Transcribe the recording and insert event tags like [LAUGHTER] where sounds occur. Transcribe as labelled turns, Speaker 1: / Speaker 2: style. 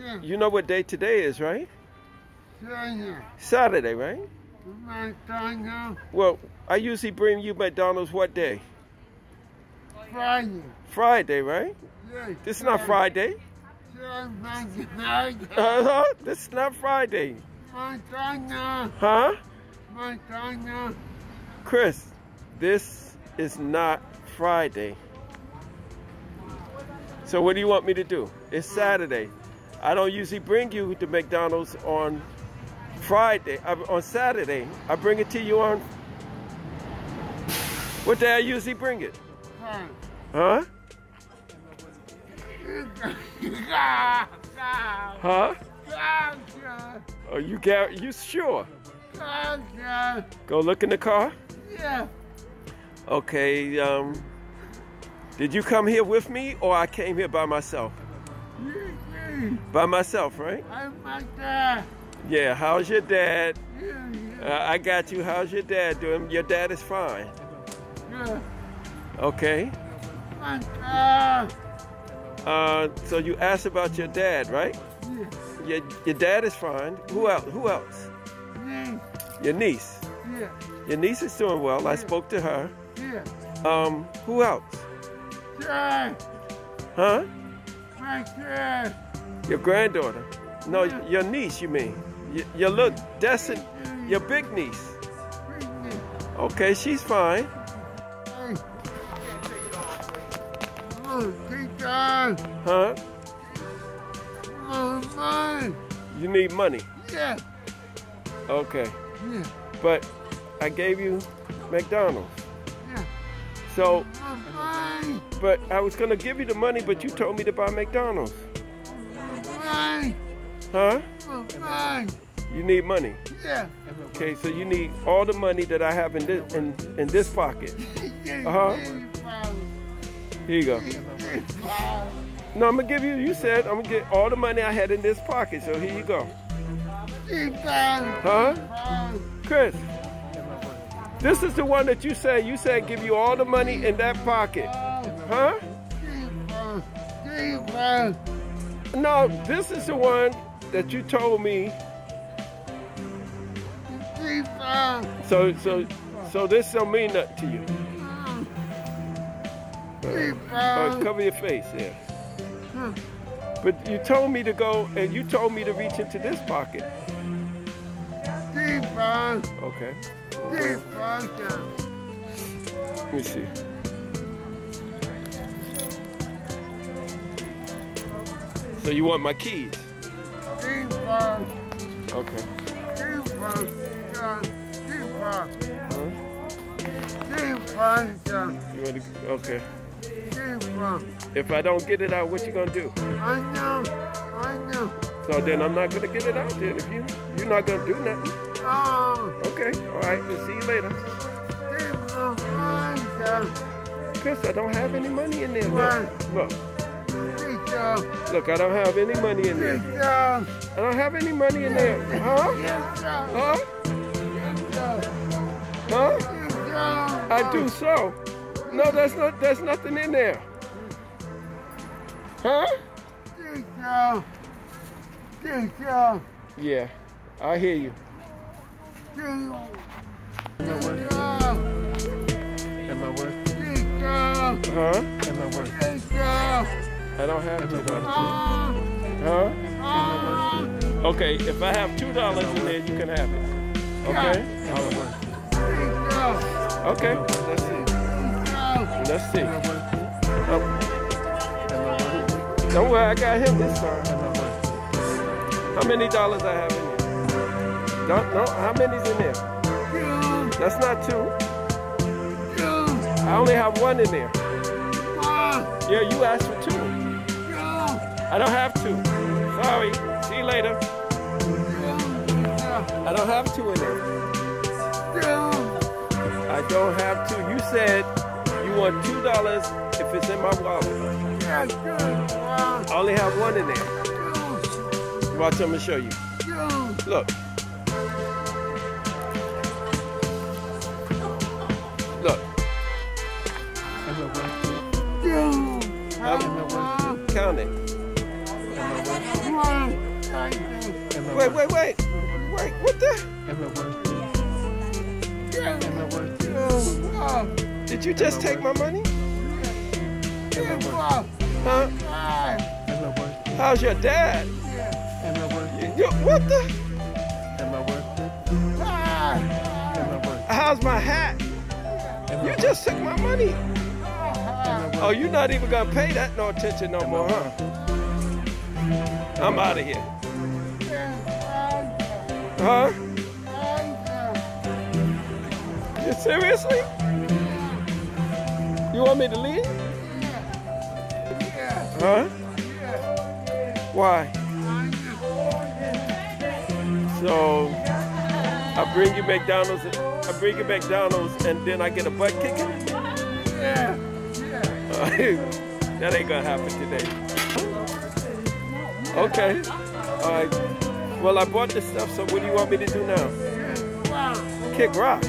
Speaker 1: Yeah.
Speaker 2: You know what day today is, right? Saturday, right?
Speaker 1: McDonald's.
Speaker 2: Well, I usually bring you McDonald's what day?
Speaker 1: Friday.
Speaker 2: Friday, right? This is not Friday.
Speaker 1: McDonald's.
Speaker 2: Uh-huh. This is not Friday.
Speaker 1: McDonald's.
Speaker 2: Huh?
Speaker 1: McDonald's.
Speaker 2: Chris, this is not Friday. So what do you want me to do? It's Saturday. I don't usually bring you to McDonald's on Friday, uh, on Saturday. I bring it to you on, what day I usually bring it?
Speaker 1: Fine.
Speaker 2: Huh? [LAUGHS] Huh? Are you, gar- you sure? Go look in the car?
Speaker 1: Yeah.
Speaker 2: Okay, um, did you come here with me or I came here by myself? By myself, right?
Speaker 1: I'm my dad.
Speaker 2: Yeah, how's your dad?
Speaker 1: You,
Speaker 2: Uh, I got you. How's your dad doing? Your dad is fine.
Speaker 1: you.
Speaker 2: Okay.
Speaker 1: My dad.
Speaker 2: Uh, so you asked about your dad, right?
Speaker 1: Yeah.
Speaker 2: Your, your dad is fine. Who else? Who else?
Speaker 1: Me.
Speaker 2: Your niece.
Speaker 1: Yeah.
Speaker 2: Your niece is doing well. I spoke to her.
Speaker 1: Yeah.
Speaker 2: Um, who else?
Speaker 1: Dad.
Speaker 2: Huh?
Speaker 1: My.
Speaker 2: Your granddaughter. No, your niece, you mean. Your, your little, that's your big niece. Okay, she's fine.
Speaker 1: Oh.
Speaker 2: Huh? You need money.
Speaker 1: Yeah.
Speaker 2: Okay.
Speaker 1: Yeah.
Speaker 2: But I gave you McDonald's. So, but I was gonna give you the money, but you told me to buy McDonald's. Huh? You need money.
Speaker 1: Yeah.
Speaker 2: Okay, so you need all the money that I have in this in, in this pocket. [LAUGHS] Uh-huh. Here you go. No, I'm gonna give you. You said I'm gonna get all the money I had in this pocket. So here you go. Huh? Chris, this is the one that you said. You said give you all the money in that pocket. Huh? No, this is the one that you told me. So, so, so this don't mean nothing to you. Uh, cover your face, yeah. But you told me to go, and you told me to reach into this pocket. Okay. Let me see. So you want my keys? Okay. To, okay. If I don't get it out, what you gonna do?
Speaker 1: I know.
Speaker 2: So then I'm not gonna get it out then. If you you're not gonna do nothing.
Speaker 1: Oh,
Speaker 2: Okay. All right. We'll see you later. Chris, I don't have any money in there. Look, look, look. I don't have any money in there. I don't have any money in there. Huh? Huh? Huh? I do so. No, that's not. There's nothing in there. Huh?
Speaker 1: Teacher, teacher,
Speaker 2: Yeah. I hear you.
Speaker 1: teacher,
Speaker 3: Am I worth?
Speaker 1: teacher,
Speaker 2: Huh?
Speaker 3: Am I worth?
Speaker 1: teacher.
Speaker 2: I don't have two dollars.
Speaker 1: Ah,
Speaker 2: Huh?
Speaker 1: ah,
Speaker 2: Okay. If I have two dollars in there, you can have it. Okay.
Speaker 3: Am I worth?
Speaker 1: teacher,
Speaker 2: Okay. Let's see.
Speaker 1: teacher.
Speaker 2: Let's see.
Speaker 3: Am I worth?
Speaker 2: Oh,
Speaker 3: Am I worth?
Speaker 2: don't worry. I got him this time. How many dollars I have in there? No, no. How many's in there? That's not two. I only have one in there. Yeah, you asked for two. I don't have two. Sorry. See you later. I don't have two in there. I don't have two. You said you want two dollars if it's in my wallet. I only have one in there. Watch, I'm gonna show you.
Speaker 1: two.
Speaker 2: Look. Look.
Speaker 1: One,
Speaker 2: Count it. Wait, wait, wait. Wait, what the? Did you just take my money? Huh? How's your dad?
Speaker 1: Yeah.
Speaker 3: Am I worth
Speaker 2: You,
Speaker 3: it?
Speaker 2: you, what the?
Speaker 3: Am I worth it?
Speaker 1: Ah.
Speaker 3: Worth?
Speaker 2: How's my hat? You just took my money. Oh, you're not even gonna pay that no attention no more, huh? I'm out of here. Huh? You seriously? You want me to leave? Huh? Why? So I bring you McDonald's. I bring you McDonald's, and then I get a butt kicking. Yeah. [LAUGHS] that ain't gonna happen today. Okay. All right. Well, I bought this stuff. So what do you want me to do now? Kick rock.